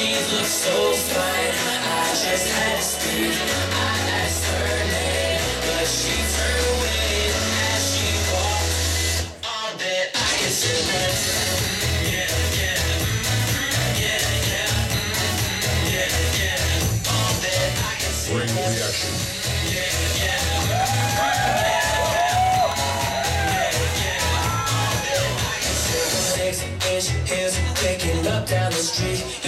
She's looked so fine. I just had to speak. I asked her name, but she turned away as she walked. All that I can see was, yeah, yeah. Ring. Yeah, yeah. Up down the street.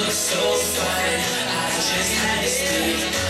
look so fine. I just had to sleep.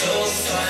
so silent.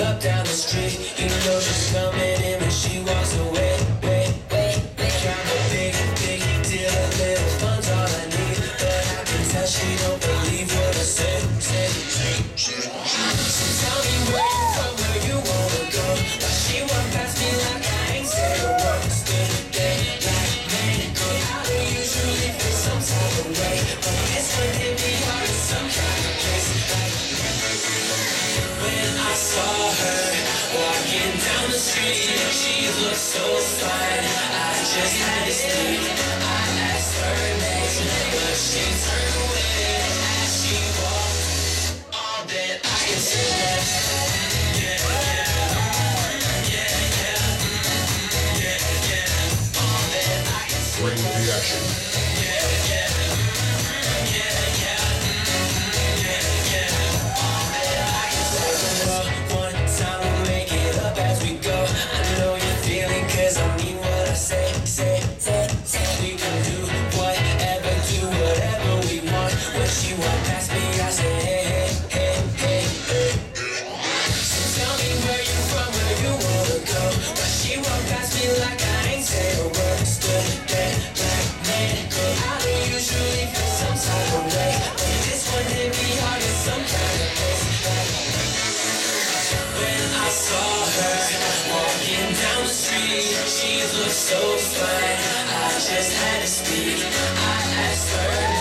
up down the street. You know she's coming in and she walks away. So fine. I just had to speak. I asked her name, but she turned away as she walked. All that I that. Bring the action. She looks so fine. I just had to speak. I asked her.